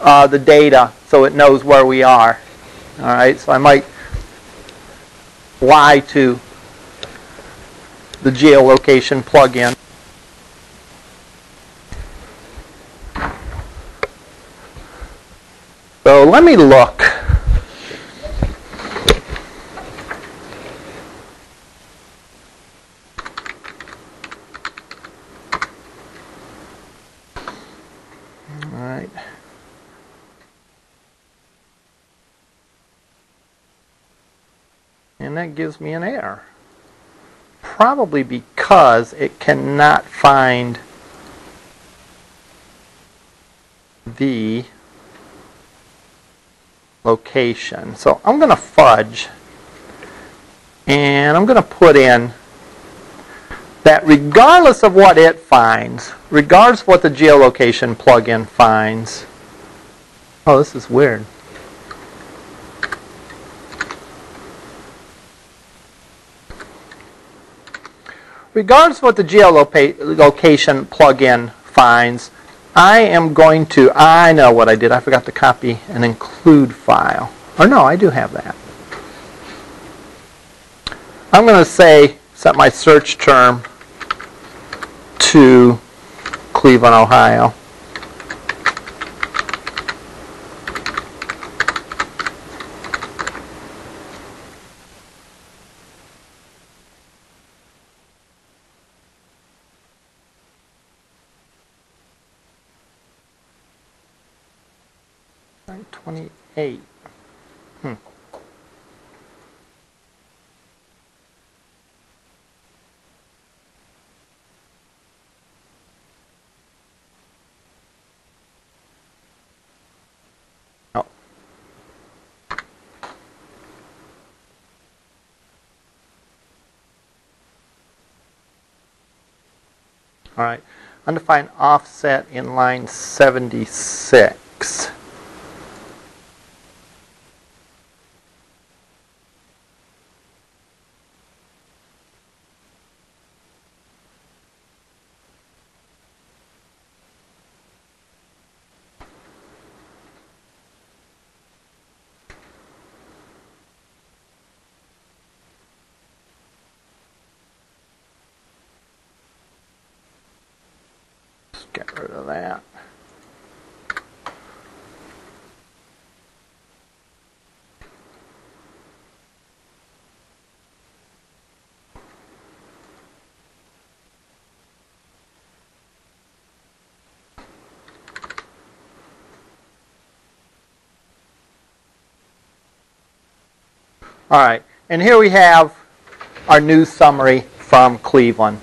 uh, the data so it knows where we are. All right, so I might lie to the geolocation plugin. So let me look. Gives me an error. Probably because it cannot find the location. So I'm going to fudge and I'm going to put in that regardless of what it finds, regardless of what the geolocation plugin finds, oh, this is weird. Regardless of what the geolocation plugin finds, I am going to, I know what I did. I forgot to copy an include file. Or no, I do have that. I'm going to say, set my search term to Cleveland, Ohio. Twenty-eight. Hmm. Oh. All right, undefined offset in line 76. Let's get rid of that. All right, and here we have our news summary from Cleveland,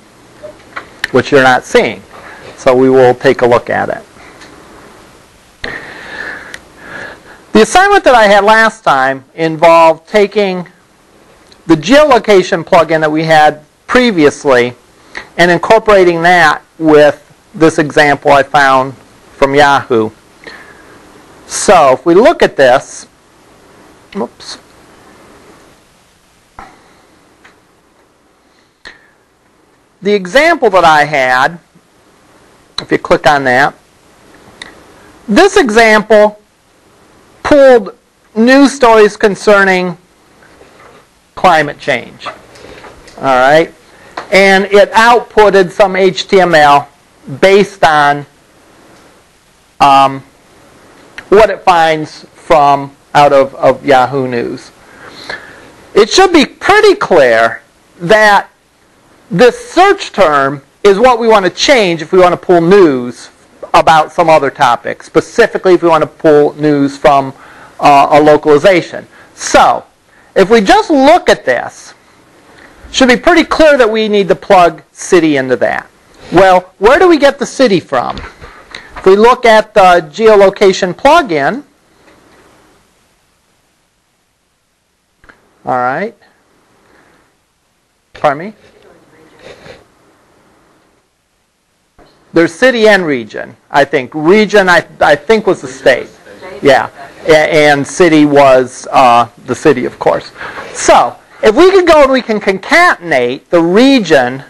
which you're not seeing. So we will take a look at it. The assignment that I had last time involved taking the geolocation plugin that we had previously and incorporating that with this example I found from Yahoo. So if we look at this, oops. The example that I had if you click on that. This example pulled news stories concerning climate change. All right? And it outputted some HTML based on um, what it finds from out of, of Yahoo News. It should be pretty clear that this search term is what we want to change if we want to pull news about some other topic, specifically if we want to pull news from uh, a localization. So, if we just look at this, should be pretty clear that we need to plug city into that. Well, where do we get the city from? If we look at the geolocation plugin, all right, pardon me? There's city and region, I think. Region, I, I think, was the state. Yeah. And city was uh, the city, of course. So, if we could go and we can concatenate the region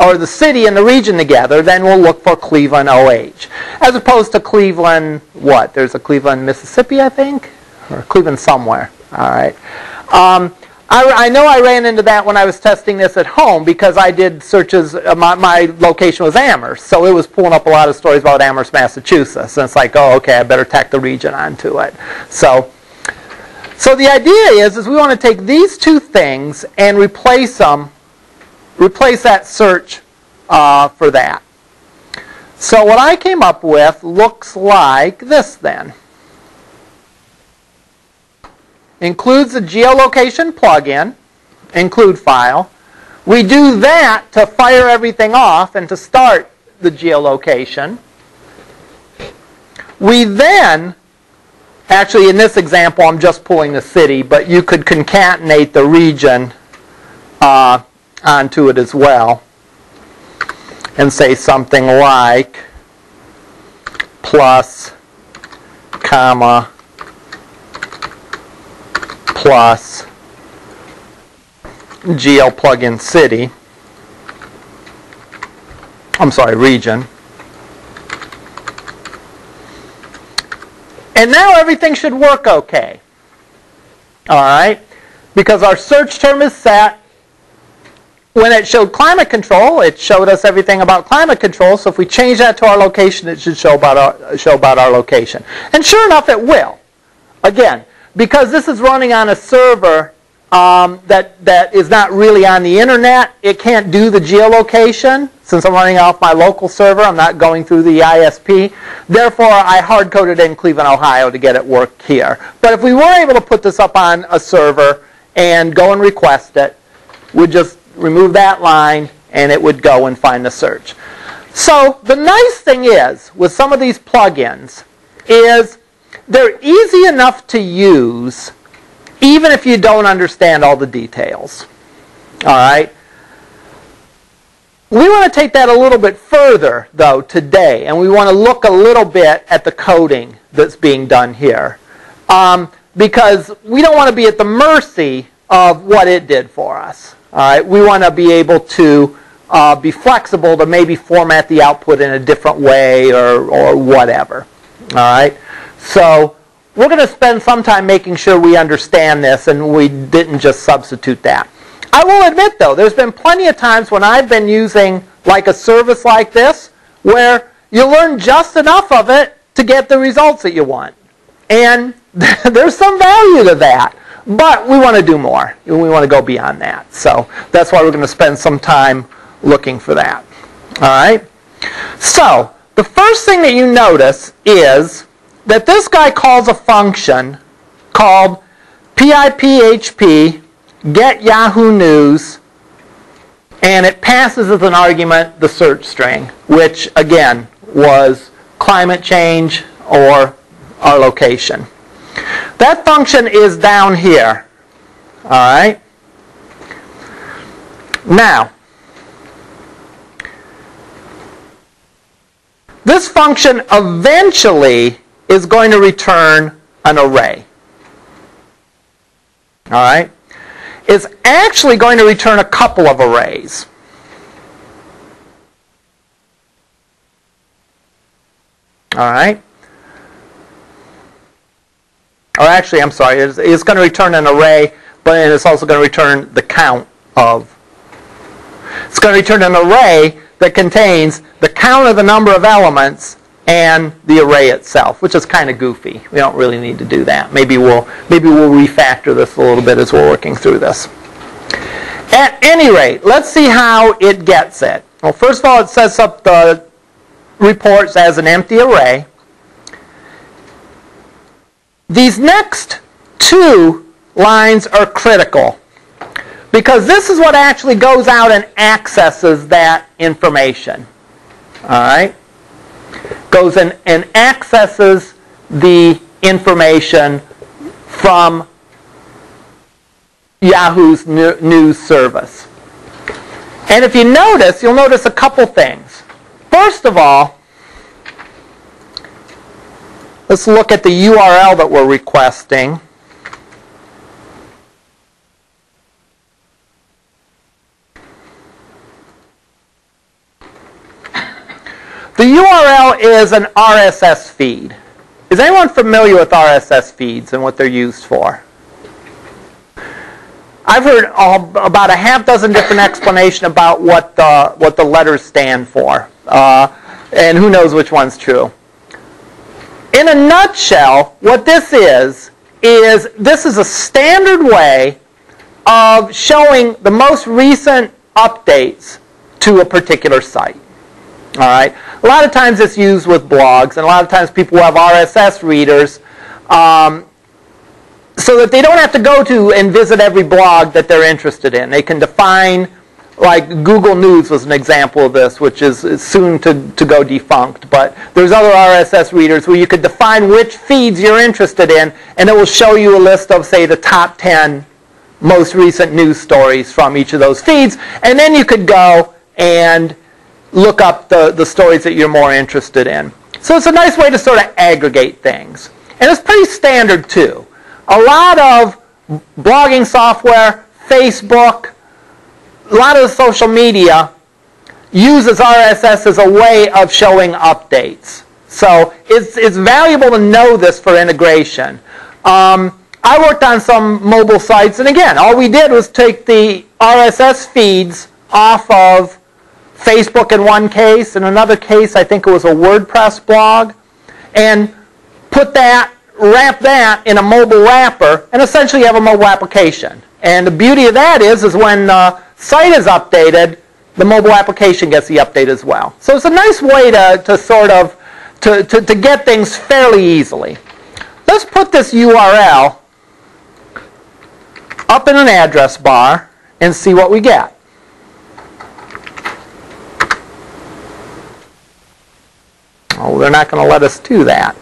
or the city and the region together, then we'll look for Cleveland OH. As opposed to Cleveland, what? There's a Cleveland, Mississippi, I think? Or Cleveland somewhere. All right. Um, I, I, know I ran into that when I was testing this at home because I did searches. Uh, my, my, location was Amherst, so it was pulling up a lot of stories about Amherst, Massachusetts. And it's like, oh, okay, I better tack the region onto it. So, so the idea is, is we want to take these two things and replace them, replace that search uh, for that. So what I came up with looks like this then includes the geolocation plugin, include file. We do that to fire everything off and to start the geolocation. We then, actually in this example I'm just pulling the city, but you could concatenate the region uh, onto it as well and say something like plus comma plus GL plugin city. I'm sorry, region. And now everything should work okay. All right? Because our search term is set. When it showed climate control, it showed us everything about climate control. So if we change that to our location, it should show about our, show about our location. And sure enough, it will. Again, because this is running on a server um, that, that is not really on the internet, it can't do the geolocation. Since I'm running off my local server, I'm not going through the ISP. Therefore, I hard-coded in Cleveland, Ohio to get it work here. But if we were able to put this up on a server and go and request it, we'd just remove that line and it would go and find the search. So the nice thing is, with some of these plugins, is they're easy enough to use even if you don't understand all the details. All right? We want to take that a little bit further, though, today, and we want to look a little bit at the coding that's being done here. Um, because we don't want to be at the mercy of what it did for us. All right? We want to be able to uh, be flexible to maybe format the output in a different way or, or whatever. All right? So we're going to spend some time making sure we understand this and we didn't just substitute that. I will admit, though, there's been plenty of times when I've been using like a service like this where you learn just enough of it to get the results that you want. And there's some value to that. But we want to do more. We want to go beyond that. So that's why we're going to spend some time looking for that. All right? So the first thing that you notice is that this guy calls a function called piphp get Yahoo News, and it passes as an argument the search string, which again was climate change or our location. That function is down here. All right. Now, this function eventually is going to return an array. All right? Is actually going to return a couple of arrays. All right? Or actually, I'm sorry, it's, it's going to return an array, but it's also going to return the count of. It's going to return an array that contains the count of the number of elements and the array itself, which is kind of goofy. We don't really need to do that. Maybe we'll maybe we'll refactor this a little bit as we're working through this. At any rate, let's see how it gets it. Well, first of all, it sets up the reports as an empty array. These next two lines are critical because this is what actually goes out and accesses that information. All right? Goes in and accesses the information from Yahoo's news service. And if you notice, you'll notice a couple things. First of all, let's look at the URL that we're requesting. The URL is an RSS feed. Is anyone familiar with RSS feeds and what they're used for? I've heard all, about a half dozen different explanations about what the, what the letters stand for. Uh, and who knows which one's true. In a nutshell, what this is, is this is a standard way of showing the most recent updates to a particular site. All right. A lot of times it's used with blogs, and a lot of times people have RSS readers, um, so that they don't have to go to and visit every blog that they're interested in. They can define, like Google News was an example of this, which is, is soon to, to go defunct. But there's other RSS readers where you could define which feeds you're interested in, and it will show you a list of, say, the top 10 most recent news stories from each of those feeds. And then you could go and look up the, the stories that you're more interested in. So it's a nice way to sort of aggregate things. And it's pretty standard too. A lot of blogging software, Facebook, a lot of social media uses RSS as a way of showing updates. So it's, it's valuable to know this for integration. Um, I worked on some mobile sites, and again, all we did was take the RSS feeds off of Facebook in one case. In another case, I think it was a WordPress blog. And put that, wrap that in a mobile wrapper, and essentially you have a mobile application. And the beauty of that is, is when the site is updated, the mobile application gets the update as well. So it's a nice way to, to sort of to, to, to get things fairly easily. Let's put this URL up in an address bar and see what we get. Oh, they're not going to let us do that.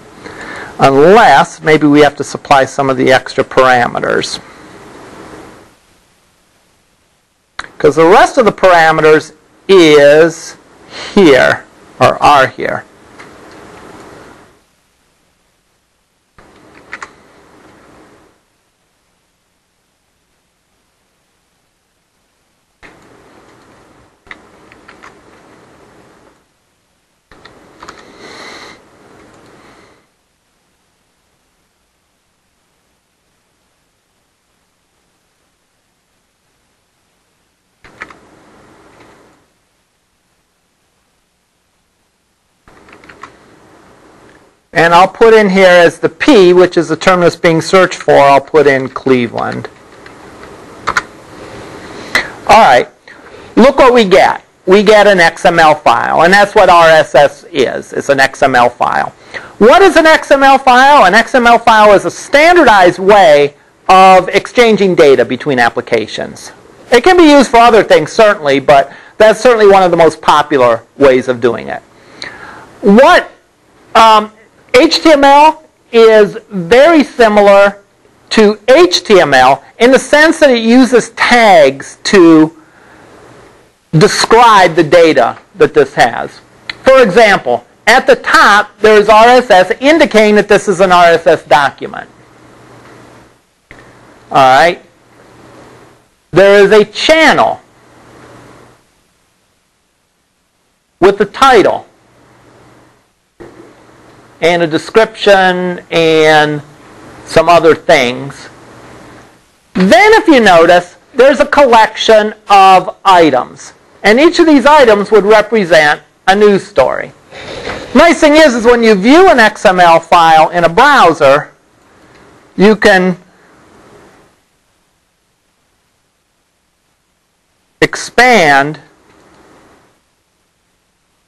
Unless maybe we have to supply some of the extra parameters. Because the rest of the parameters is here, or are here. And I'll put in here as the P, which is the term that's being searched for, I'll put in Cleveland. All right, look what we get. We get an XML file, and that's what RSS is. It's an XML file. What is an XML file? An XML file is a standardized way of exchanging data between applications. It can be used for other things, certainly, but that's certainly one of the most popular ways of doing it. What um, HTML is very similar to HTML in the sense that it uses tags to describe the data that this has. For example, at the top there's RSS indicating that this is an RSS document. All right. There is a channel with the title and a description and some other things. Then if you notice, there's a collection of items. And each of these items would represent a news story. Nice thing is, is when you view an XML file in a browser, you can expand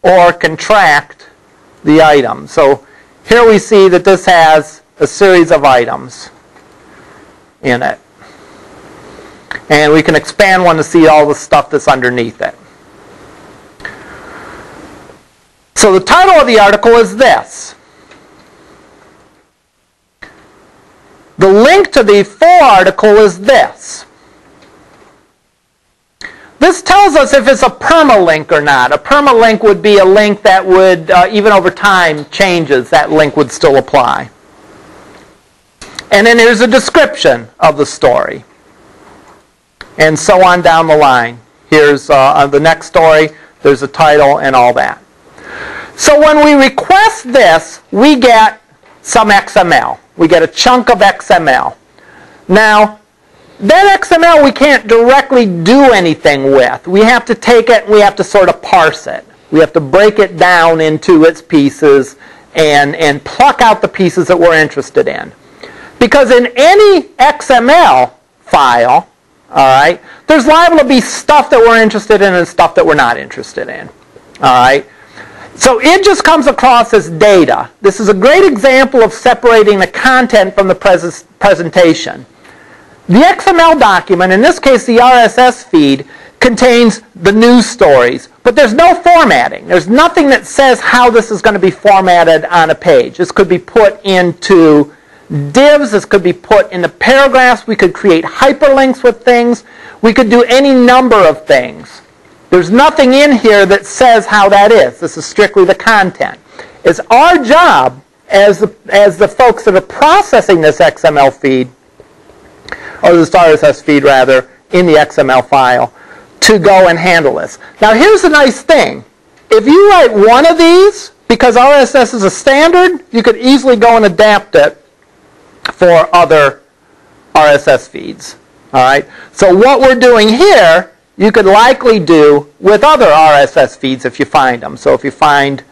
or contract the item. So here we see that this has a series of items in it. And we can expand one to see all the stuff that's underneath it. So the title of the article is this. The link to the full article is this. This tells us if it's a permalink or not. A permalink would be a link that would, uh, even over time, changes. That link would still apply. And then here's a description of the story. And so on down the line. Here's uh, the next story. There's a title and all that. So when we request this, we get some XML. We get a chunk of XML. Now, that XML we can't directly do anything with. We have to take it and we have to sort of parse it. We have to break it down into its pieces and, and pluck out the pieces that we're interested in. Because in any XML file, all right, there's liable to be stuff that we're interested in and stuff that we're not interested in. All right. So it just comes across as data. This is a great example of separating the content from the pres presentation. The XML document, in this case the RSS feed, contains the news stories, but there's no formatting. There's nothing that says how this is going to be formatted on a page. This could be put into divs, this could be put into paragraphs, we could create hyperlinks with things, we could do any number of things. There's nothing in here that says how that is. This is strictly the content. It's our job as the, as the folks that are processing this XML feed, or this RSS feed rather, in the XML file, to go and handle this. Now here's the nice thing. If you write one of these, because RSS is a standard, you could easily go and adapt it for other RSS feeds. All right. So what we're doing here, you could likely do with other RSS feeds if you find them. So if you find,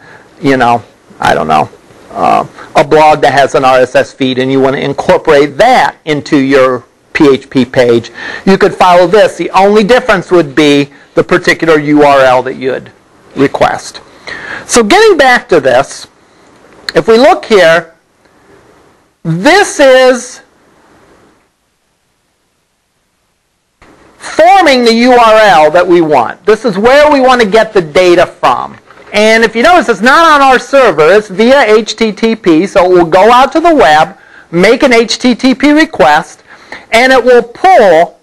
you know, I don't know, uh, a blog that has an RSS feed and you want to incorporate that into your PHP page, you could follow this. The only difference would be the particular URL that you'd request. So getting back to this, if we look here, this is forming the URL that we want. This is where we want to get the data from. And if you notice, it's not on our server. It's via HTTP. So it will go out to the web, make an HTTP request, and it will pull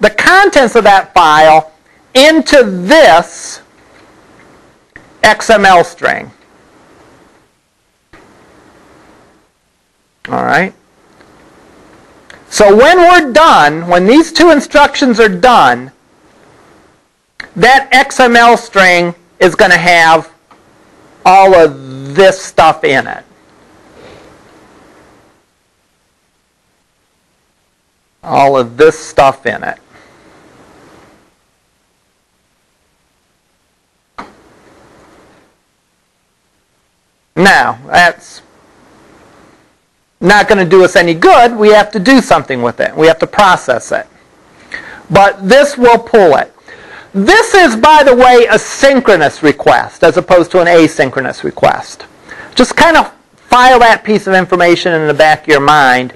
the contents of that file into this XML string. All right? So when we're done, when these two instructions are done, that XML string is going to have all of this stuff in it. All of this stuff in it. Now, that's not going to do us any good. We have to do something with it. We have to process it. But this will pull it. This is, by the way, a synchronous request as opposed to an asynchronous request. Just kind of file that piece of information in the back of your mind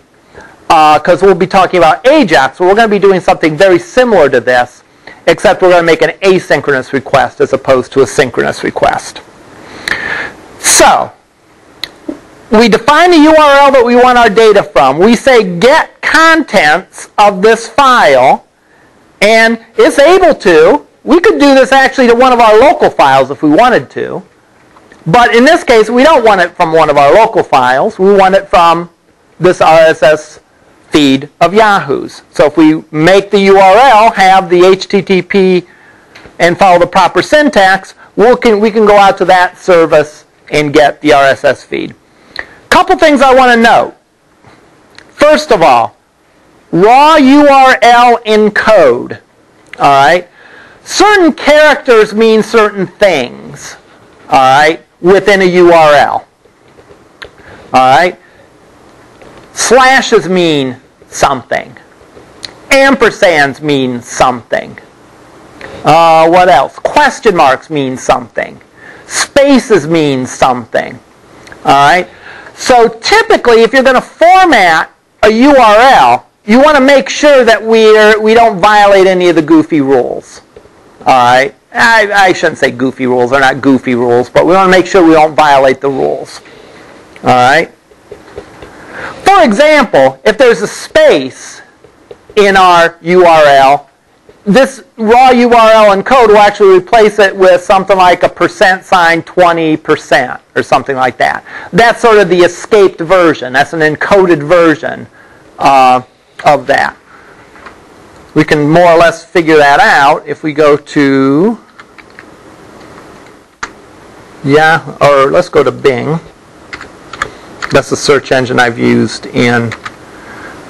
because uh, we'll be talking about AJAX. We're going to be doing something very similar to this, except we're going to make an asynchronous request as opposed to a synchronous request. So, we define the URL that we want our data from. We say get contents of this file, and it's able to. We could do this actually to one of our local files if we wanted to. But in this case, we don't want it from one of our local files. We want it from this RSS feed of Yahoo's. So if we make the URL have the HTTP and follow the proper syntax, we can, we can go out to that service and get the RSS feed. Couple things I want to note. First of all, raw URL encode. All right. Certain characters mean certain things. All right, within a URL. All right. Slashes mean something. Ampersands mean something. Uh, what else? Question marks mean something. Spaces mean something. All right. So typically, if you're going to format a URL, you want to make sure that we're, we don't violate any of the goofy rules. All right? I, I shouldn't say goofy rules. They're not goofy rules, but we want to make sure we don't violate the rules. All right? For example, if there's a space in our URL, this raw URL encode will actually replace it with something like a percent sign 20% or something like that. That's sort of the escaped version. That's an encoded version uh, of that. We can more or less figure that out if we go to Yeah, or let's go to Bing. That's the search engine I've used in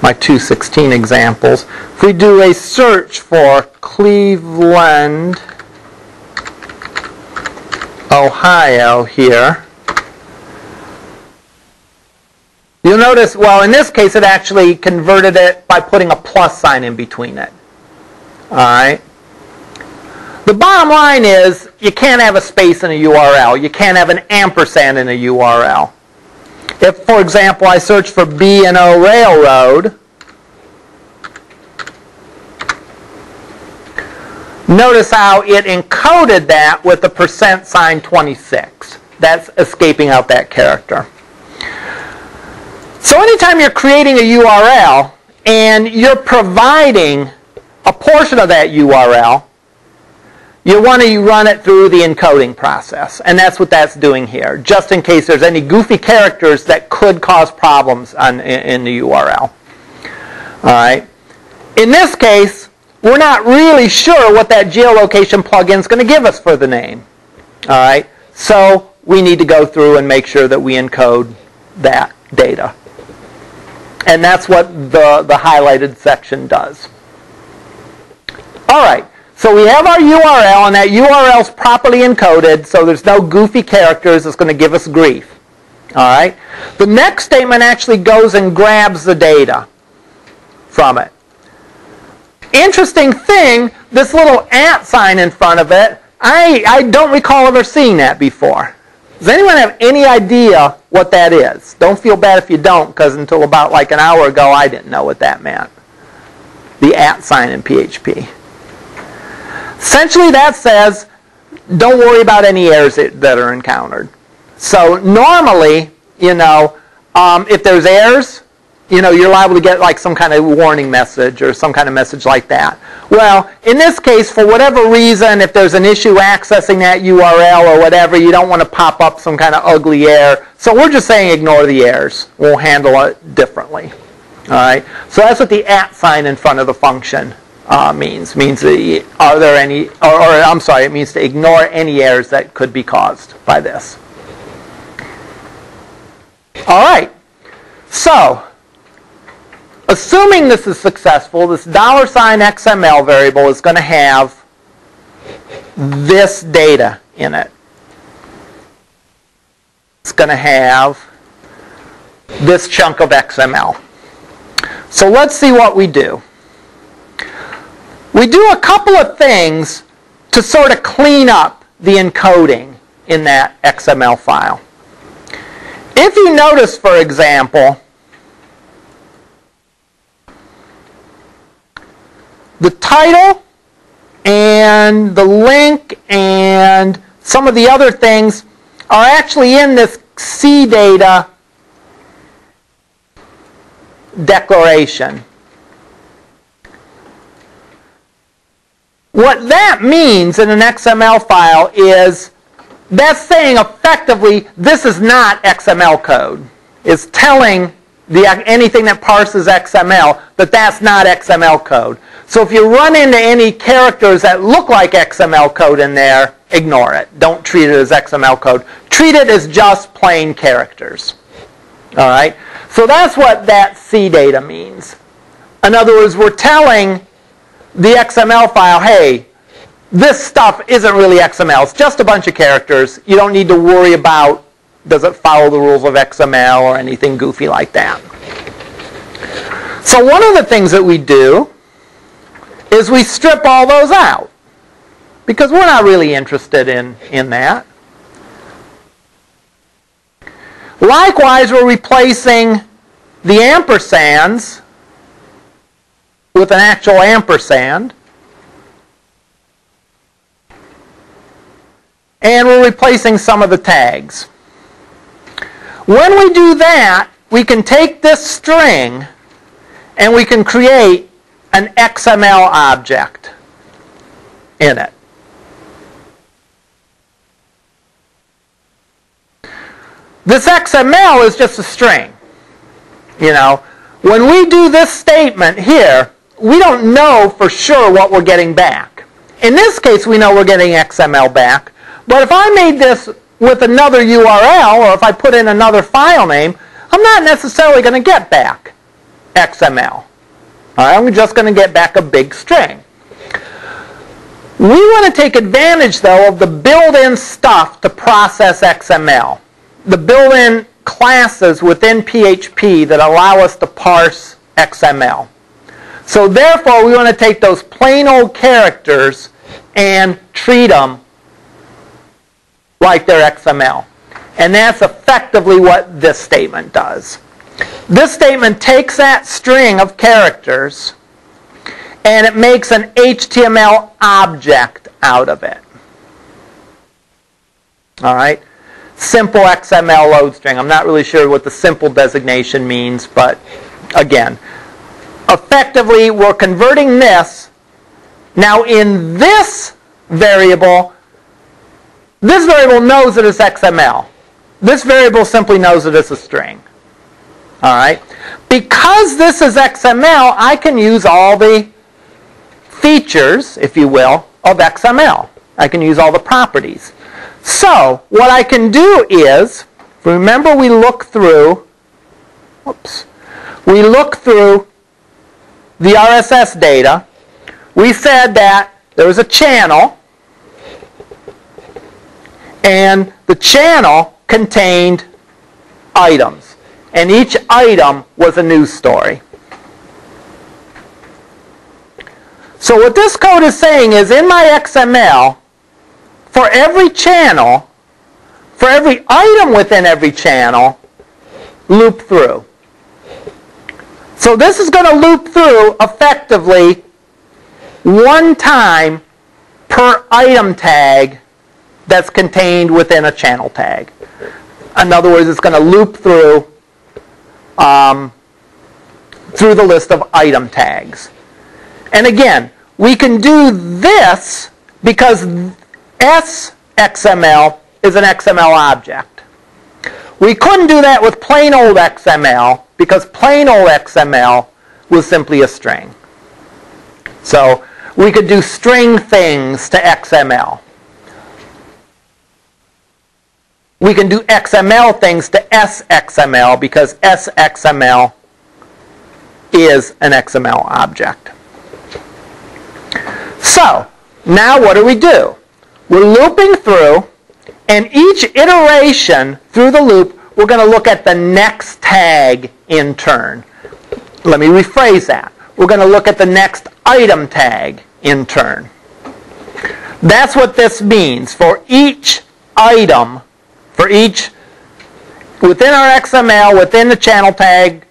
my 216 examples. If we do a search for Cleveland, Ohio here, you'll notice, well, in this case, it actually converted it by putting a plus sign in between it. All right. The bottom line is you can't have a space in a URL. You can't have an ampersand in a URL. If, for example, I search for B&O Railroad, notice how it encoded that with the percent sign 26. That's escaping out that character. So anytime you're creating a URL and you're providing a portion of that URL, you want to run it through the encoding process. And that's what that's doing here, just in case there's any goofy characters that could cause problems on, in, in the URL. All right. In this case, we're not really sure what that geolocation plugin is going to give us for the name. All right. So we need to go through and make sure that we encode that data. And that's what the, the highlighted section does. All right. So we have our URL, and that URL is properly encoded, so there's no goofy characters that's going to give us grief. All right. The next statement actually goes and grabs the data from it. Interesting thing, this little at sign in front of it, I, I don't recall ever seeing that before. Does anyone have any idea what that is? Don't feel bad if you don't, because until about like an hour ago, I didn't know what that meant. The at sign in PHP. Essentially, that says don't worry about any errors that are encountered. So normally, you know, um, if there's errors, you know, you're liable to get like some kind of warning message or some kind of message like that. Well, in this case, for whatever reason, if there's an issue accessing that URL or whatever, you don't want to pop up some kind of ugly error. So we're just saying ignore the errors. We'll handle it differently. All right. So that's what the at sign in front of the function uh, means. Means are there any, or, or I'm sorry, it means to ignore any errors that could be caused by this. All right. So, assuming this is successful, this dollar sign $XML variable is going to have this data in it. It's going to have this chunk of XML. So let's see what we do we do a couple of things to sort of clean up the encoding in that XML file. If you notice, for example, the title and the link and some of the other things are actually in this CDATA declaration. What that means in an XML file is that's saying effectively this is not XML code. It's telling the, anything that parses XML but that's not XML code. So if you run into any characters that look like XML code in there, ignore it. Don't treat it as XML code. Treat it as just plain characters. All right? So that's what that CDATA means. In other words, we're telling the XML file, hey, this stuff isn't really XML. It's just a bunch of characters. You don't need to worry about does it follow the rules of XML or anything goofy like that. So one of the things that we do is we strip all those out because we're not really interested in, in that. Likewise, we're replacing the ampersands with an actual ampersand. And we're replacing some of the tags. When we do that, we can take this string and we can create an XML object in it. This XML is just a string. You know, when we do this statement here, we don't know for sure what we're getting back. In this case, we know we're getting XML back. But if I made this with another URL or if I put in another file name, I'm not necessarily going to get back XML. I'm just going to get back a big string. We want to take advantage, though, of the built-in stuff to process XML. The built-in classes within PHP that allow us to parse XML. So therefore, we want to take those plain old characters and treat them like they're XML. And that's effectively what this statement does. This statement takes that string of characters and it makes an HTML object out of it. All right? Simple XML load string. I'm not really sure what the simple designation means, but again, effectively we're converting this. Now in this variable, this variable knows that it's XML. This variable simply knows that it's a string. All right? Because this is XML, I can use all the features, if you will, of XML. I can use all the properties. So, what I can do is, remember we look through, whoops, we look through the RSS data. We said that there was a channel, and the channel contained items. And each item was a news story. So what this code is saying is in my XML, for every channel, for every item within every channel, loop through. So this is going to loop through effectively one time per item tag that's contained within a channel tag. In other words, it's going to loop through um, through the list of item tags. And again, we can do this because SXML is an XML object. We couldn't do that with plain old XML because plain old XML was simply a string. So we could do string things to XML. We can do XML things to SXML because SXML is an XML object. So, now what do we do? We're looping through, and each iteration through the loop, we're going to look at the next tag in turn. Let me rephrase that. We're going to look at the next item tag in turn. That's what this means. For each item, for each, within our XML, within the channel tag,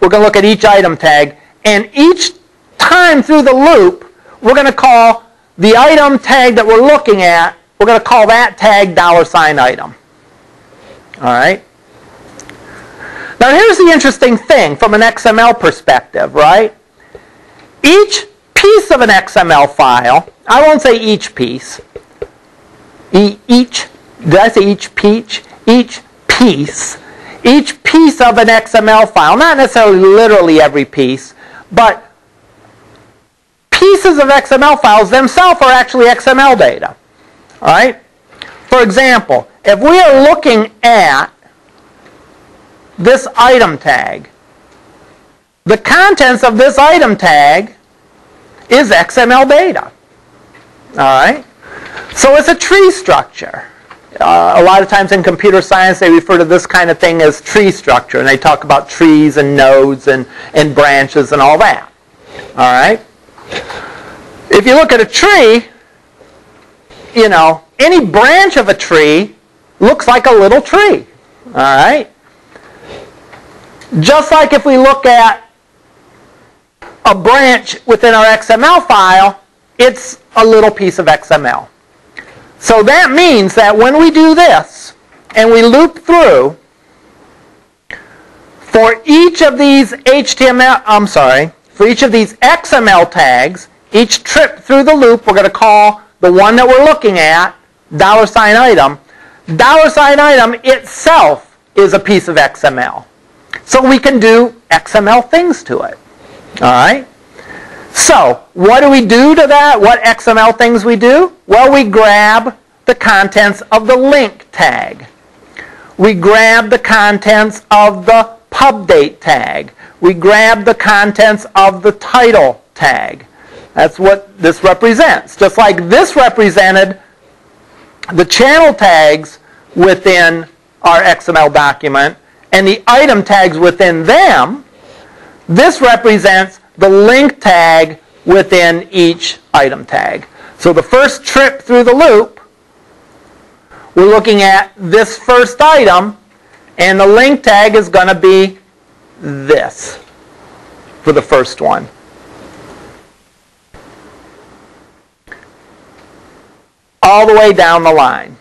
we're going to look at each item tag, and each time through the loop, we're going to call the item tag that we're looking at, we're going to call that tag dollar sign item. All right? Now here's the interesting thing from an XML perspective, right? Each piece of an XML file, I won't say each piece, each, did I say each peach? Each piece, each piece of an XML file, not necessarily literally every piece, but pieces of XML files themselves are actually XML data. All right? For example, if we are looking at this item tag, the contents of this item tag is XML data. All right? So it's a tree structure. Uh, a lot of times in computer science, they refer to this kind of thing as tree structure, and they talk about trees and nodes and, and branches and all that. All right? If you look at a tree, you know, any branch of a tree looks like a little tree. All right? Just like if we look at a branch within our XML file, it's a little piece of XML. So that means that when we do this and we loop through, for each of these HTML, I'm sorry, for each of these XML tags, each trip through the loop, we're going to call the one that we're looking at dollar sign item. Dollar sign item itself is a piece of XML. So we can do XML things to it. All right? So, what do we do to that? What XML things we do? Well, we grab the contents of the link tag. We grab the contents of the pub date tag. We grab the contents of the title tag. That's what this represents. Just like this represented the channel tags within our XML document and the item tags within them, this represents the link tag within each item tag. So the first trip through the loop, we're looking at this first item, and the link tag is going to be this for the first one. All the way down the line.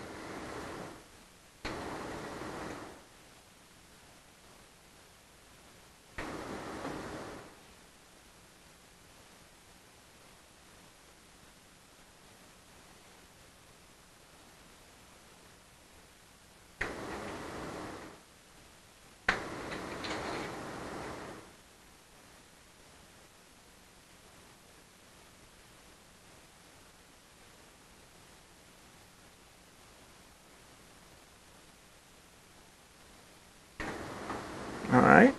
All right.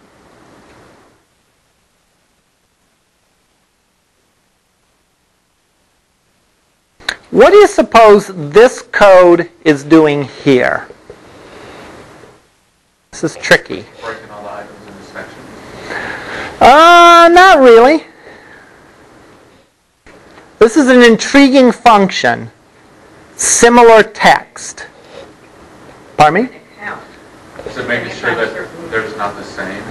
What do you suppose this code is doing here? This is tricky. Breaking all the items into sections. Uh, not really. This is an intriguing function. Similar text. Pardon me? Is it making sure that there's not the same?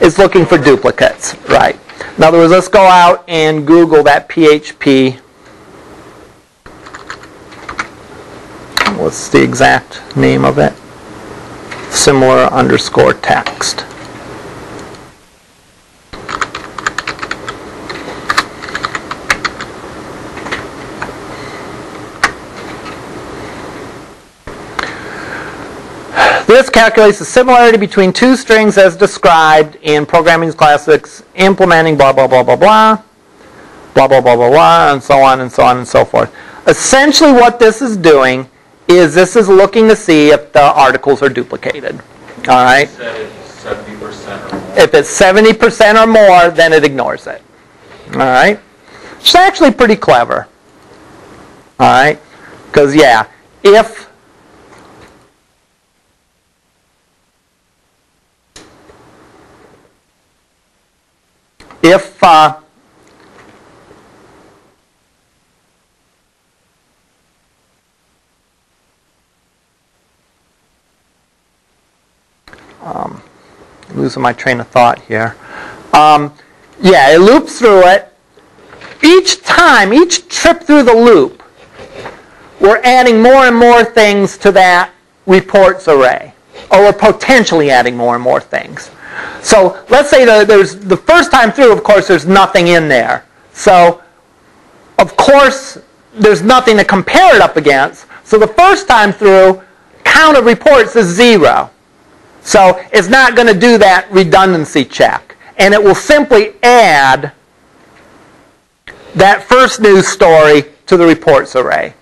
It's looking for duplicates, right. In other words, let's go out and Google that PHP. What's the exact name of it? Similar underscore text. This calculates the similarity between two strings as described in Programming Classics implementing blah, blah, blah, blah, blah, blah, blah, blah, blah, blah, and so on and so on and so forth. Essentially what this is doing is this is looking to see if the articles are duplicated. All right? Said it's seventy percent or more. If it's 70% or more, then it ignores it. All right? It's actually pretty clever. All right? Because, yeah, if if uh, um, losing my train of thought here. Um, yeah, it loops through it. Each time, each trip through the loop, we're adding more and more things to that reports array. Or we're potentially adding more and more things. So let's say that there's the first time through, of course, there's nothing in there. So of course, there's nothing to compare it up against. So the first time through, count of reports is zero. So it's not going to do that redundancy check. And it will simply add that first news story to the reports array.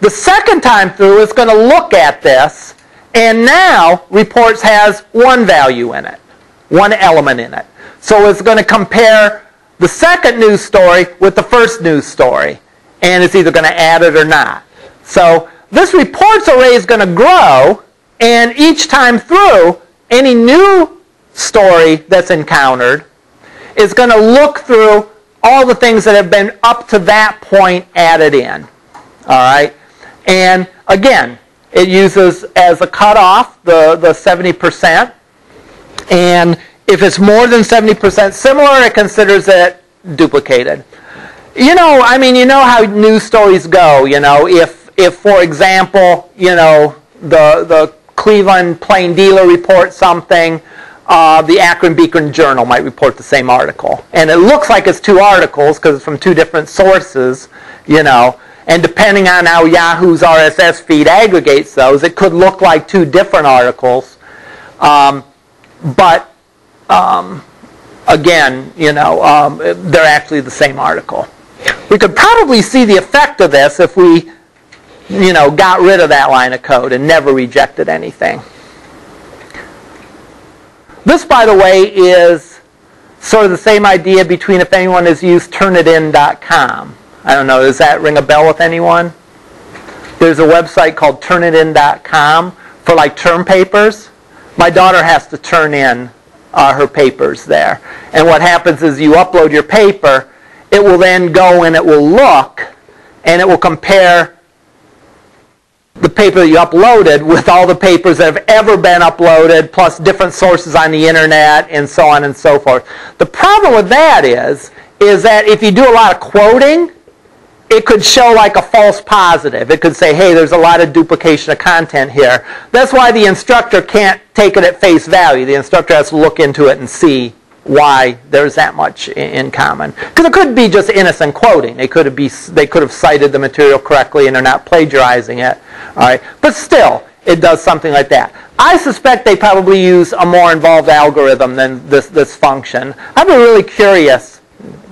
The second time through, it's going to look at this, and now reports has one value in it, one element in it. So it's going to compare the second news story with the first news story, and it's either going to add it or not. So this reports array is going to grow, and each time through, any new story that's encountered is going to look through all the things that have been up to that point added in. All right? And again, it uses as a cutoff the, the 70%. And if it's more than 70% similar, it considers it duplicated. You know, I mean, you know how news stories go. You know, if, if for example, you know, the, the Cleveland Plain Dealer reports something, uh, the Akron Beacon Journal might report the same article. And it looks like it's two articles because it's from two different sources, you know. And depending on how Yahoo's RSS feed aggregates those, it could look like two different articles. Um, but um, again, you know, um, they're actually the same article. We could probably see the effect of this if we you know, got rid of that line of code and never rejected anything. This, by the way, is sort of the same idea between if anyone has used turnitin.com. I don't know, does that ring a bell with anyone? There's a website called turnitin.com for like term papers. My daughter has to turn in uh, her papers there. And what happens is you upload your paper, it will then go and it will look and it will compare the paper that you uploaded with all the papers that have ever been uploaded, plus different sources on the internet, and so on and so forth. The problem with that is, is that if you do a lot of quoting, it could show like a false positive. It could say, hey, there's a lot of duplication of content here. That's why the instructor can't take it at face value. The instructor has to look into it and see why there's that much in common. Because it could be just innocent quoting. They could have be they could have cited the material correctly and they're not plagiarizing it. All right, but still, it does something like that. I suspect they probably use a more involved algorithm than this this function. I'd be really curious.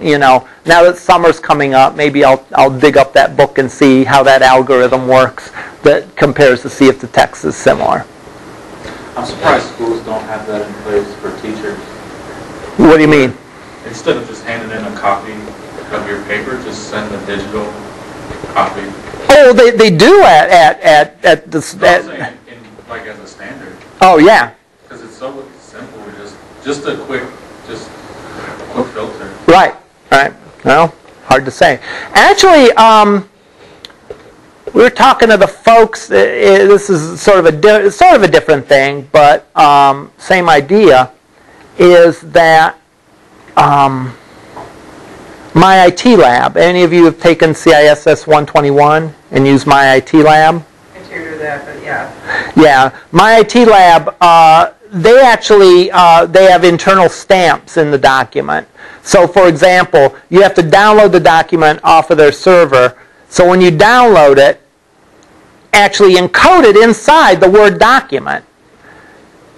You know, now that summer's coming up, maybe I'll I'll dig up that book and see how that algorithm works that compares to see if the text is similar. I'm surprised schools don't have that in place for teachers. What do you mean? Instead of just handing in a copy of your paper, just send a digital copy. Oh, they, they do at at at at the No, at, saying in, like as a standard, oh yeah because it's so simple, just, just a quick, just a quick filter. right right well hard to say actually um, we were talking to the folks uh, uh, this is sort of a di- sort of a different thing but um, same idea is that um, MyITLab any of you have taken CISS 121 and used MyITLab I tutor that, but yeah. Yeah, MyITLab, uh, they actually uh, they have internal stamps in the document. So, for example, you have to download the document off of their server. So when you download it, actually encoded inside the Word document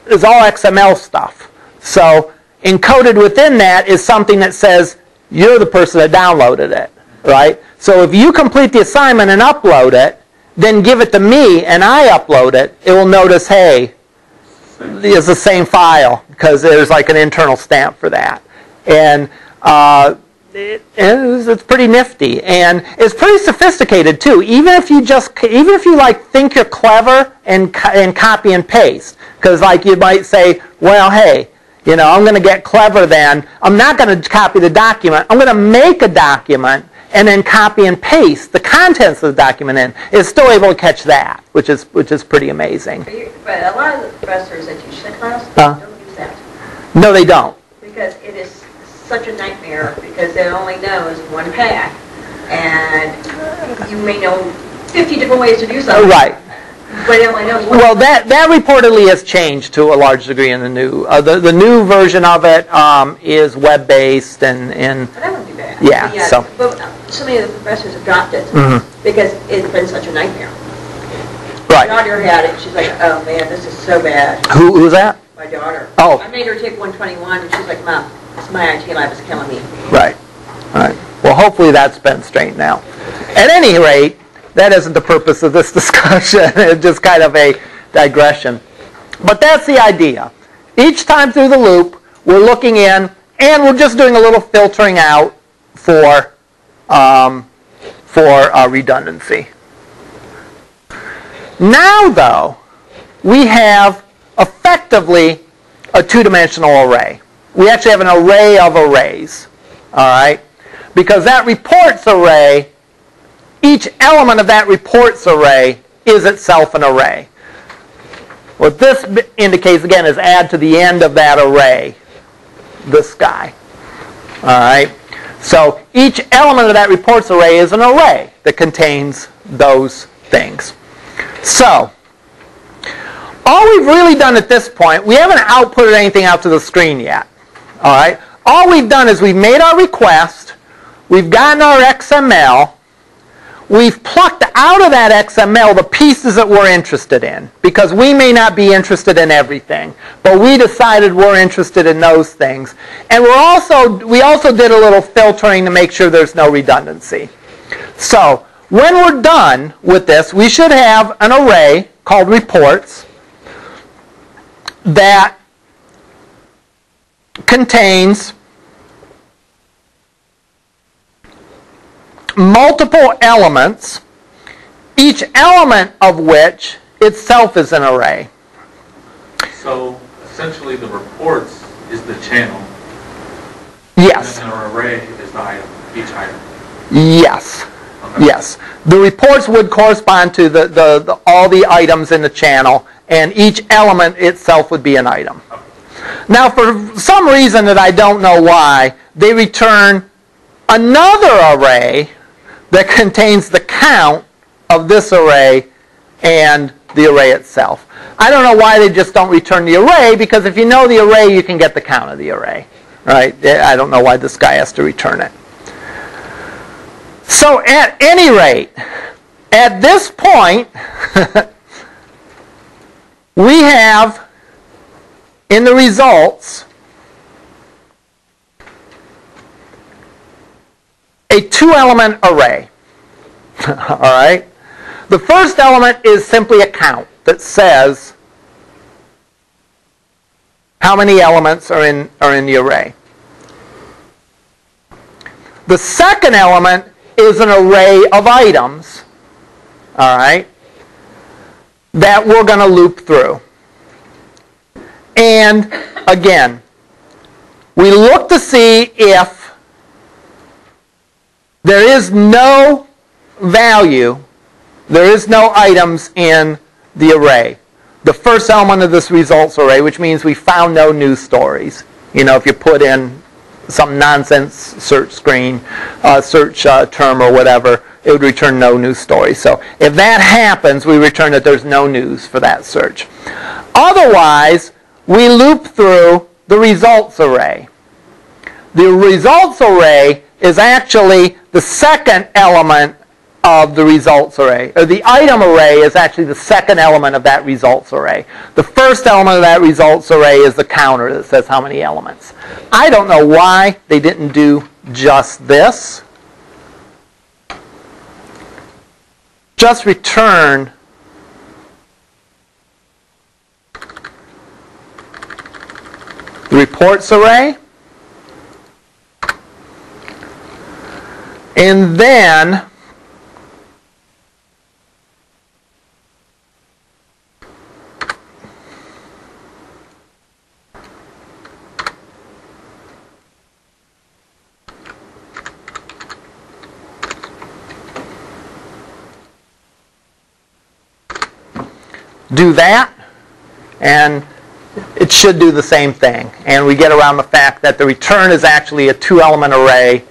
is all XML stuff. So encoded within that is something that says you're the person that downloaded it, right? So if you complete the assignment and upload it, then give it to me and I upload it, it will notice, hey, it's the same file because there's like an internal stamp for that. And uh, it, it's, pretty nifty and it's pretty sophisticated too. Even if you just, even if you like think you're clever and and copy and paste, because like you might say, well, hey, you know, I'm going to get clever then. I'm not going to copy the document. I'm going to make a document and then copy and paste the contents of the document in. It's still able to catch that, which is which is pretty amazing. But you- But a lot of the professors that teach the class don't use that No, they don't. because it is such a nightmare because it only knows one path. And you may know 50 different ways to do something. Right. But it only knows one. Well, that, that reportedly has changed to a large degree in the new. Uh, the, the new version of it um, is web-based and, and But that wouldn't be bad. Yeah, But so- But so many of the professors have dropped it Mhm. because it's been such a nightmare. Right. My daughter had it, she's like, oh man, this is so bad. Who, who's that? My daughter. Oh. I made her take 121 and she's like, mom, this MyITLab is killing me. Right. All right. Well, hopefully that's been straightened out. At any rate, that isn't the purpose of this discussion. it's just kind of a digression. But that's the idea. Each time through the loop, we're looking in, and we're just doing a little filtering out for um, for uh, redundancy. Now, though, we have effectively a two-dimensional array. We actually have an array of arrays, all right? Because that reports array, each element of that reports array is itself an array. What this indicates, again, is add to the end of that array, this guy. All right? So each element of that reports array is an array that contains those things. So, all we've really done at this point, we haven't outputted anything out to the screen yet. All right? All we've done is we've made our request, we've gotten our XML, we've plucked out of that XML the pieces that we're interested in because we may not be interested in everything, but we decided we're interested in those things. And we're also we also did a little filtering to make sure there's no redundancy. So, when we're done with this, we should have an array called reports that contains multiple elements, each element of which itself is an array. So essentially, the reports is the channel, Yes, and an array is the item, each item. yes, Okay. yes. The reports would correspond to the, the, the- all the items in the channel, and each element itself would be an item. Okay. Now, for some reason that I don't know why, they return another array that contains the count of this array and the array itself. I don't know why they just don't return the array, because if you know the array, you can get the count of the array. Right? I don't know why this guy has to return it. So at any rate, at this point, we have in the results a two-element array. All right? The first element is simply a count that says how many elements are in, are in the array. The second element is an array of items, all right, that we're going to loop through. And again, we look to see if there is no value, there is no items in the array. The first element of this results array, which means we found no news stories. You know, if you put in some nonsense search screen, uh, search uh, term or whatever, it would return no news story. So if that happens, we return that there's no news for that search. Otherwise, we loop through the results array. The results array is actually the second element of the results array. Or the item array is actually the second element of that results array. The first element of that results array is the counter that says how many elements. I don't know why they didn't do just this. Just return the reports array. And then do that, and it should do the same thing. And we get around the fact that the return is actually a two-element array.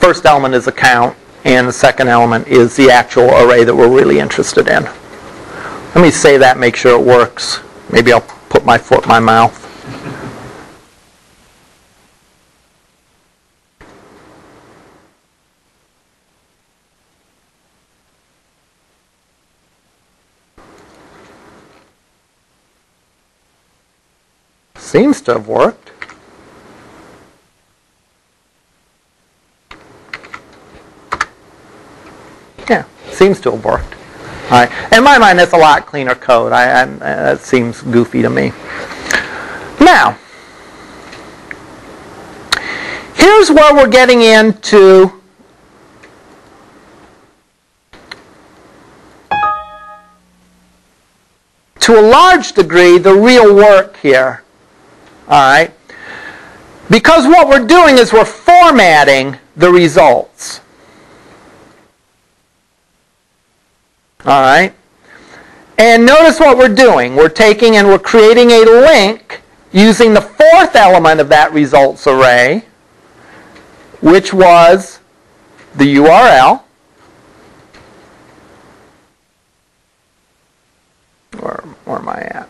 First element is a count, and the second element is the actual array that we're really interested in. Let me say that, make sure it works. Maybe I'll put my foot in my mouth. Seems to have worked. Yeah, seems to have worked. All right. In my mind, that's a lot cleaner code. I, I, uh, that seems goofy to me. Now, here's where we're getting into to a large degree the real work here. All right? Because what we're doing is we're formatting the results. All right? And notice what we're doing. We're taking and we're creating a link using the fourth element of that results array, which was the URL. Where, where am I at?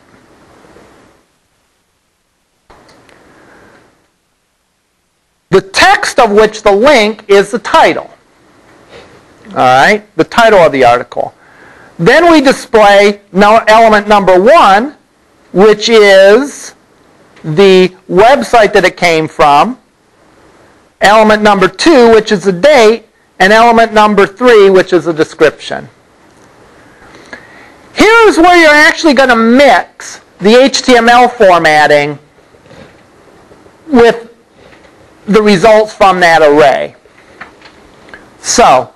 The text of which the link is the title. All right? The title of the article. Then we display element number one, which is the website that it came from. Element number two, which is the date. and element number three, which is a description. Here's where you're actually going to mix the HTML formatting with the results from that array. So,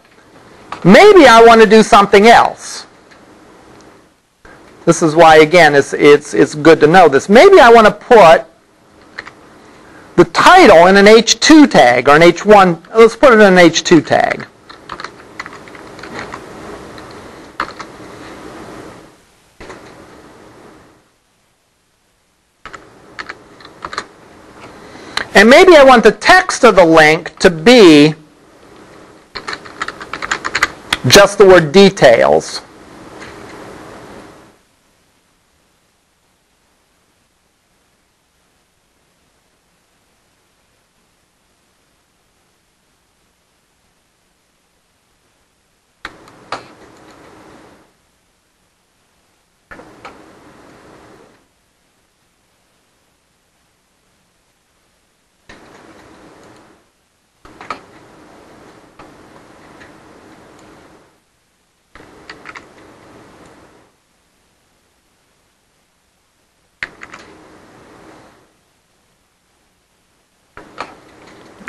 maybe I want to do something else. This is why, again, it's, it's, it's good to know this. Maybe I want to put the title in an H2 tag or an H1. Let's put it in an H2 tag. And maybe I want the text of the link to be just the word details.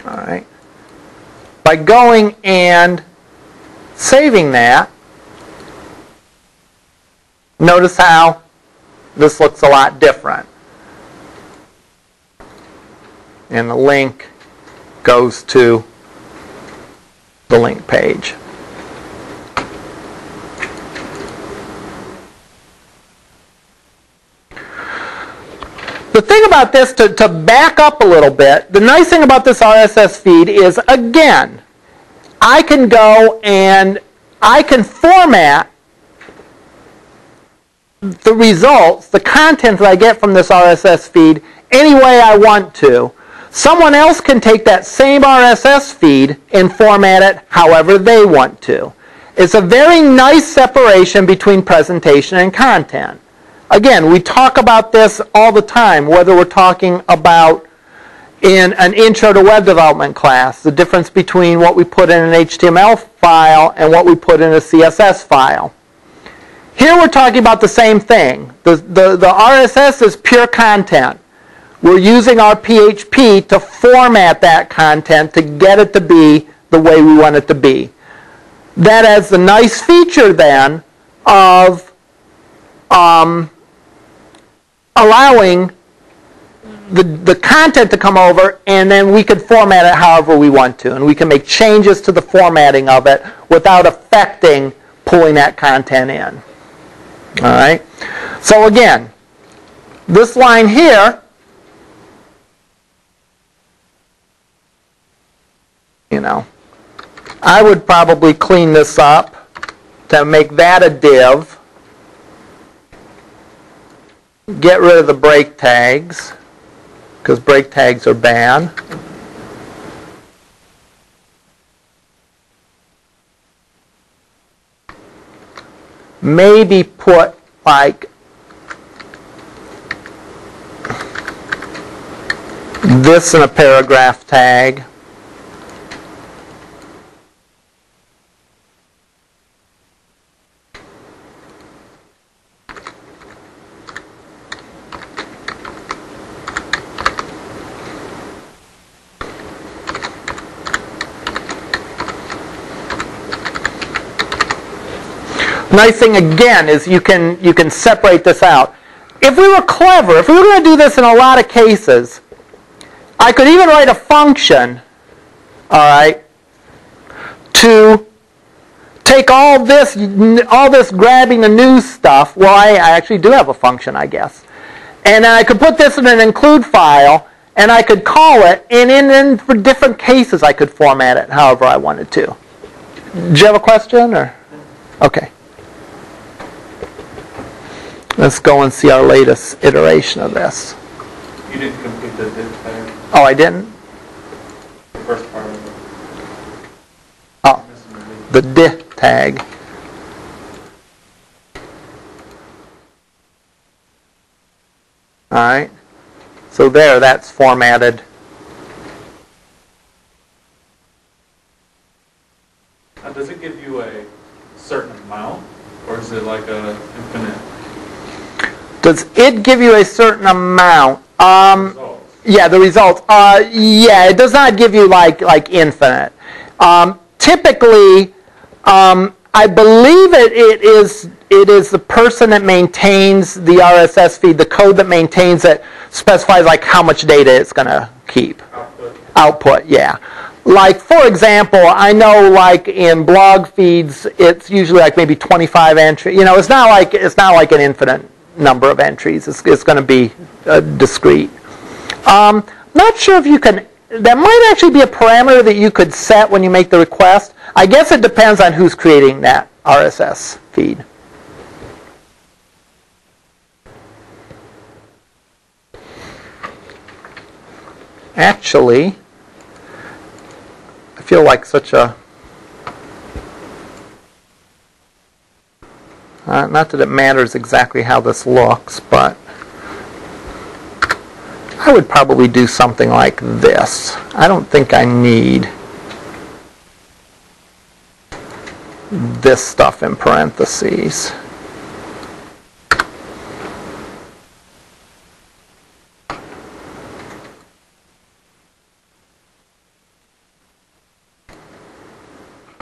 All right. By going and saving that, notice how this looks a lot different. And the link goes to the link page. The thing about this, to, to back up a little bit, the nice thing about this RSS feed is, again, I can go and I can format the results, the content that I get from this RSS feed any way I want to. Someone else can take that same RSS feed and format it however they want to. It's a very nice separation between presentation and content. Again, we talk about this all the time, whether we're talking about in an intro to web development class, the difference between what we put in an HTML file and what we put in a CSS file. Here we're talking about the same thing. The, the, the RSS is pure content. We're using our PHP to format that content to get it to be the way we want it to be. That has the nice feature then of um, allowing the, the content to come over and then we can format it however we want to. And we can make changes to the formatting of it without affecting pulling that content in. All right? So again, this line here, you know, I would probably clean this up to make that a div. Get rid of the break tags, because break tags are bad. Maybe put like this in a paragraph tag. Nice thing again is you can you can separate this out. If we were clever, if we were going to do this in a lot of cases, I could even write a function, all right, to take all this all this grabbing the new stuff. Well, I, I actually do have a function, I guess, and I could put this in an include file, and I could call it, and in, in for different cases I could format it however I wanted to. Do you have a question or? Okay. Let's go and see our latest iteration of this. You didn't complete the div tag, Oh, I didn't? the first part of it. Oh, the div. tag. All right. So there, that's formatted. Now, does it give you a certain amount, or is it like a infinite Does it give you a certain amount? Um? Yeah, the results. Uh, yeah, it does not give you like like infinite. Um, typically, um, I believe it, it is it is the person that maintains the RSS feed, the code that maintains it specifies like how much data it's going to keep. Output? Output, yeah. Like for example, I know like in blog feeds, it's usually like maybe 25 entry. You know, it's not like it's not like an infinite number of entries. It's, it's going to be uh, discrete. Um, not sure if you can. That might actually be a parameter that you could set when you make the request. I guess it depends on who's creating that RSS feed. Actually, I feel like such a. Uh, not that it matters exactly how this looks, but I would probably do something like this. I don't think I need this stuff in parentheses.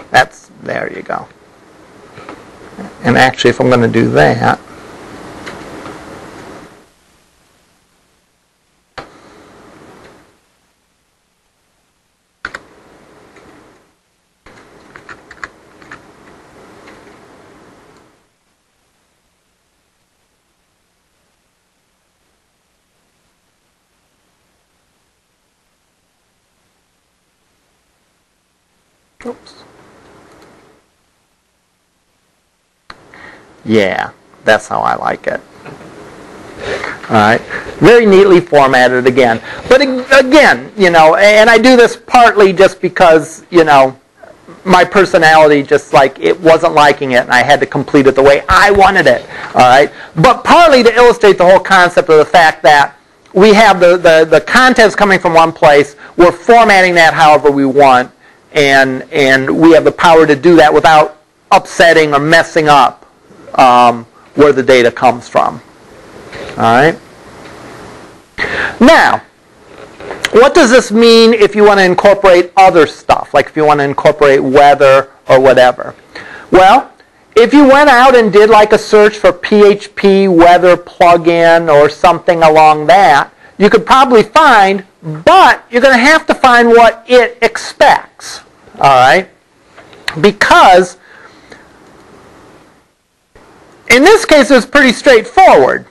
That's, there you go. And actually, if I'm going to do that, Oops. Yeah, that's how I like it. All right, very neatly formatted again. But again, you know, and I do this partly just because, you know, my personality just like it wasn't liking it and I had to complete it the way I wanted it. All right, but partly to illustrate the whole concept of the fact that we have the, the, the contents coming from one place, we're formatting that however we want, and, and we have the power to do that without upsetting or messing up um, where the data comes from. All right. Now, what does this mean if you want to incorporate other stuff, like if you want to incorporate weather or whatever? Well, if you went out and did like a search for PHP weather plugin or something along that, you could probably find, but you're going to have to find what it expects. All right? Because in this case, it was pretty straightforward.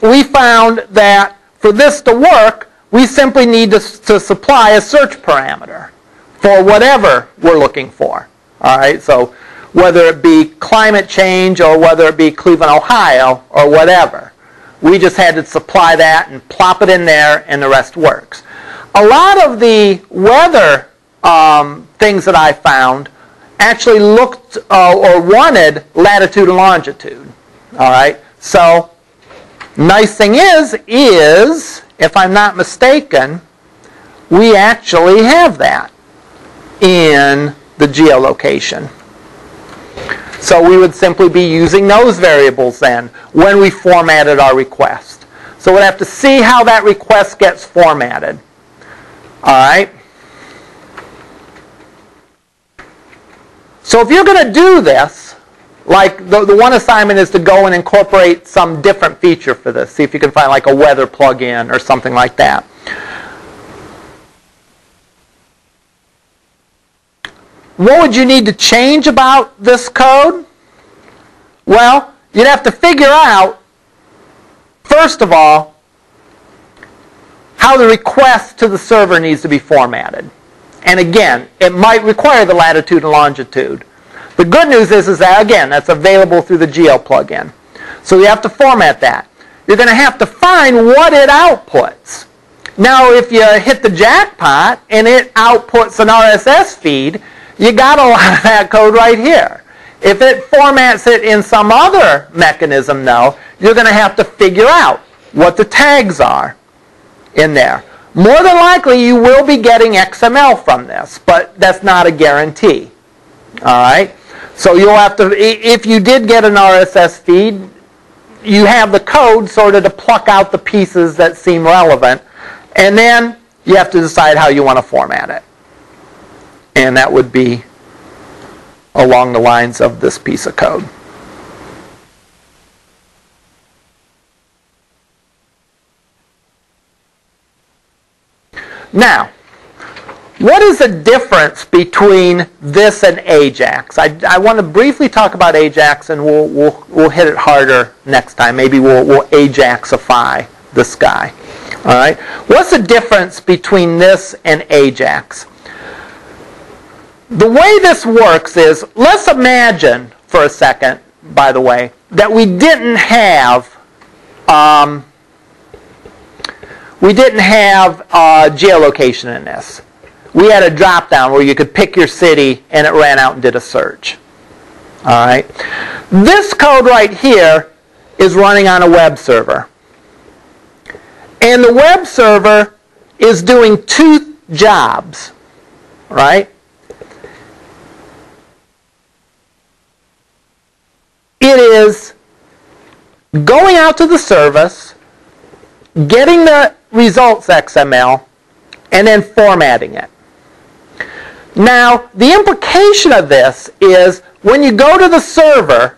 We found that for this to work, we simply need to, to supply a search parameter for whatever we're looking for. All right, so whether it be climate change or whether it be Cleveland, Ohio, or whatever, we just had to supply that and plop it in there, and the rest works. A lot of the weather um, things that I found actually looked uh, or wanted latitude and longitude. All right, so nice thing is, is if I'm not mistaken, we actually have that in the geolocation. So we would simply be using those variables then when we formatted our request. So we'd have to see how that request gets formatted. All right. So if you're going to do this, like the, the one assignment is to go and incorporate some different feature for this. See if you can find like a weather plugin or something like that. What would you need to change about this code? Well, you'd have to figure out, first of all, how the request to the server needs to be formatted. And again, it might require the latitude and longitude. The good news is, is that, again, that's available through the Geo plugin. So you have to format that. You're going to have to find what it outputs. Now, if you hit the jackpot and it outputs an RSS feed, you got a lot of that code right here. If it formats it in some other mechanism, though, you're going to have to figure out what the tags are in there. More than likely, you will be getting XML from this, but that's not a guarantee. All right. So you'll have to, if you did get an RSS feed, you have the code sort of to pluck out the pieces that seem relevant, and then you have to decide how you want to format it. And that would be along the lines of this piece of code. Now, what is the difference between this and Ajax? I, I want to briefly talk about Ajax, and we'll, we'll, we'll hit it harder next time. Maybe we'll, we'll Ajaxify the sky. All right. What's the difference between this and Ajax? The way this works is, let's imagine for a second, by the way, that we didn't have um, we didn't have uh, geolocation in this. We had a drop down where you could pick your city and it ran out and did a search. All right. This code right here is running on a web server. And the web server is doing two jobs, right? It is going out to the service, getting the results XML, and then formatting it. Now, the implication of this is when you go to the server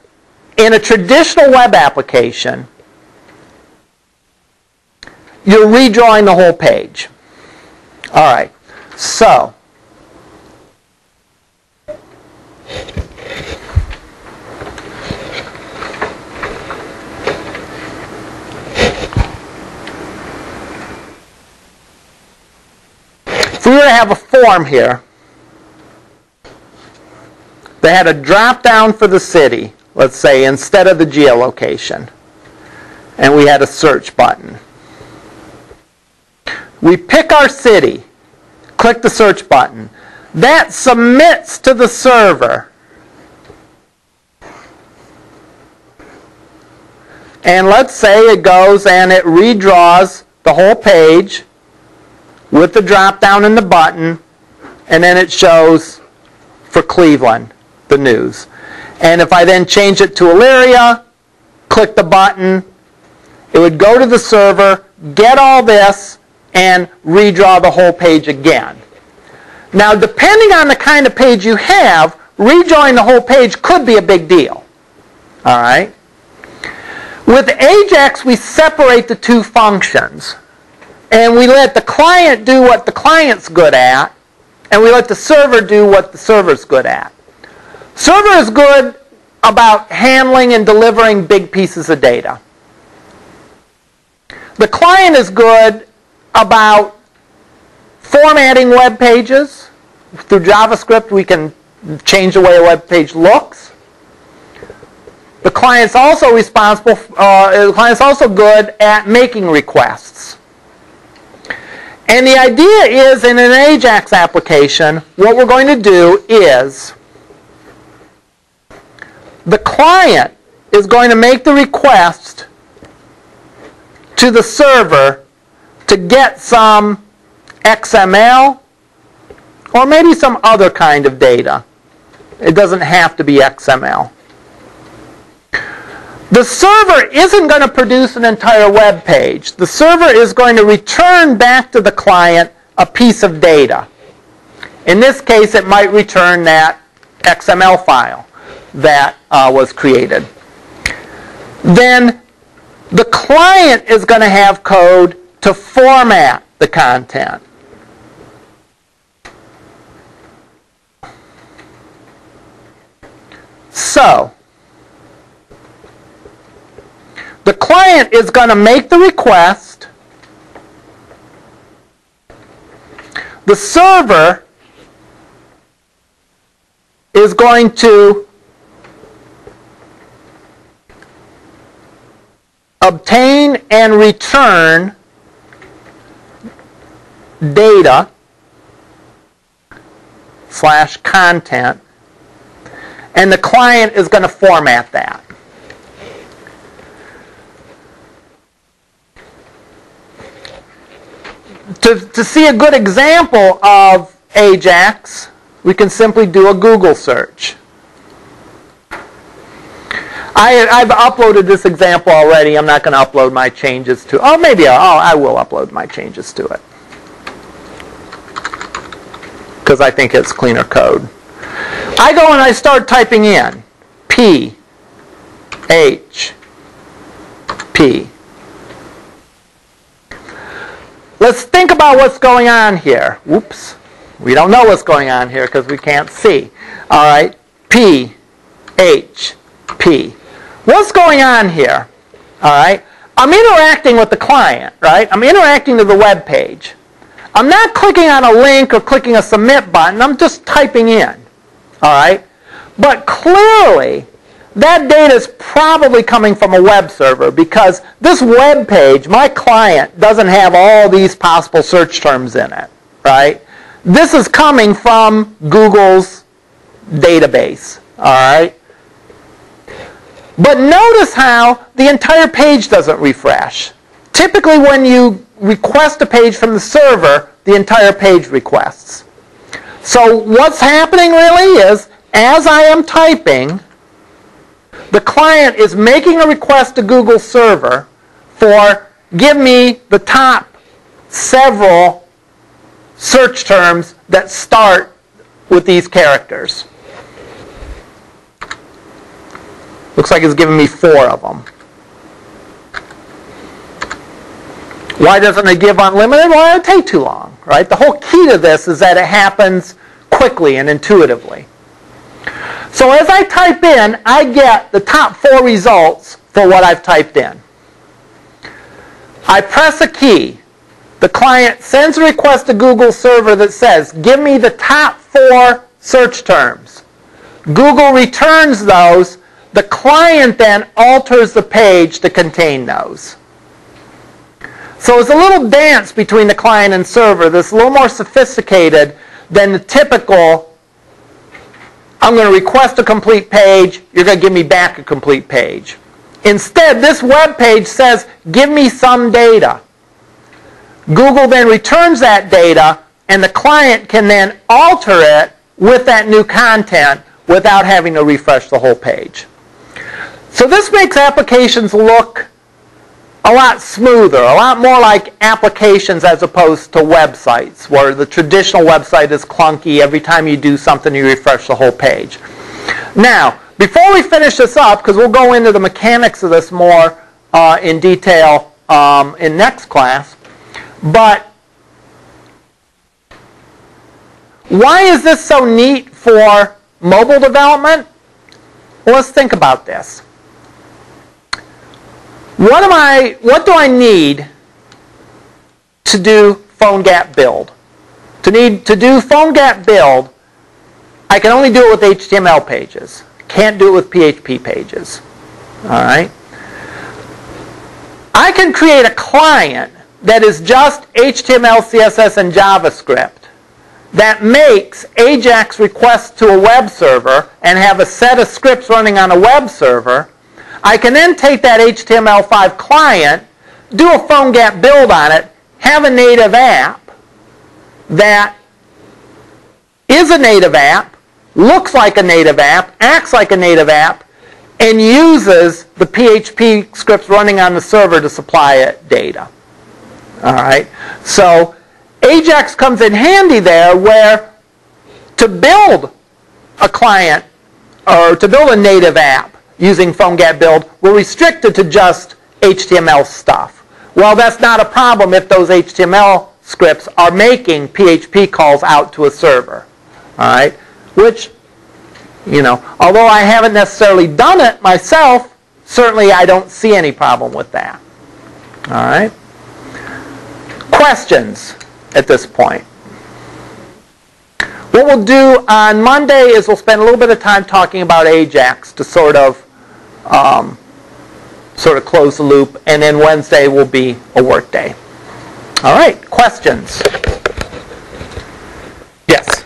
in a traditional web application, you're redrawing the whole page. All right, so if we were to have a form here that had a drop down for the city, let's say, instead of the geolocation, and we had a search button. We pick our city, click the search button. That submits to the server. And let's say it goes and it redraws the whole page with the drop down and the button, and then it shows for Cleveland, the news. And if I then change it to Elyria, click the button, it would go to the server, get all this, and redraw the whole page again. Now, depending on the kind of page you have, redrawing the whole page could be a big deal. All right? With Ajax, we separate the two functions. And we let the client do what the client's good at, and we let the server do what the server's good at. Server is good about handling and delivering big pieces of data. The client is good about formatting web pages. Through JavaScript, we can change the way a web page looks. The client's also responsible. Uh, the client's also good at making requests. And the idea is, in an Ajax application, what we're going to do is the client is going to make the request to the server to get some XML or maybe some other kind of data. It doesn't have to be XML. The server isn't going to produce an entire web page. The server is going to return back to the client a piece of data. In this case, it might return that XML file that uh, was created. Then the client is going to have code to format the content. So, the client is going to make the request. The server is going to obtain and return data slash content and the client is going to format that. To, to see a good example of Ajax, we can simply do a Google search. I, I've uploaded this example already. I'm not going to upload my changes to. Oh, maybe I'll, oh, I will upload my changes to it because I think it's cleaner code. I go and I start typing in P H P. Let's think about what's going on here. Whoops. We don't know what's going on here because we can't see. All right. P H P. What's going on here? All right. I'm interacting with the client, right? I'm interacting to the web page. I'm not clicking on a link or clicking a submit button. I'm just typing in. All right? But clearly, that data is probably coming from a web server because this web page, my client, doesn't have all these possible search terms in it, right? This is coming from Google's database, all right? But notice how the entire page doesn't refresh. Typically when you request a page from the server, the entire page requests. So what's happening really is, as I am typing, the client is making a request to Google server for give me the top several search terms that start with these characters. Looks like it's giving me four of them. Why doesn't it give unlimited? Well, it take too long, right? The whole key to this is that it happens quickly and intuitively. So as I type in, I get the top four results for what I've typed in. I press a key. The client sends a request to Google server that says, give me the top four search terms. Google returns those. The client then alters the page to contain those. So it's a little dance between the client and server that's a little more sophisticated than the typical I'm going to request a complete page, you're going to give me back a complete page. Instead, this web page says, give me some data. Google then returns that data, and the client can then alter it with that new content without having to refresh the whole page. So this makes applications look a lot smoother, a lot more like applications as opposed to websites, where the traditional website is clunky. Every time you do something, you refresh the whole page. Now, before we finish this up, because we'll go into the mechanics of this more uh, in detail um, in next class, but why is this so neat for mobile development? Well, let's think about this. What am I, what do I need to do PhoneGap build? To need to do PhoneGap build, I can only do it with HTML pages. Can't do it with PHP pages. All right? I can create a client that is just HTML, CSS, and JavaScript that makes AJAX requests to a web server and have a set of scripts running on a web server I can then take that HTML5 client, do a PhoneGap build on it, have a native app that is a native app, looks like a native app, acts like a native app, and uses the PHP scripts running on the server to supply it data. All right. So Ajax comes in handy there where to build a client or to build a native app, using PhoneGap build, we're restricted to just HTML stuff. Well, that's not a problem if those HTML scripts are making PHP calls out to a server. All right? Which, you know, although I haven't necessarily done it myself, certainly I don't see any problem with that. All right? Questions at this point? What we'll do on Monday is we'll spend a little bit of time talking about Ajax to sort of um, sort of close the loop. And then Wednesday will be a work day. All right, questions? Yes.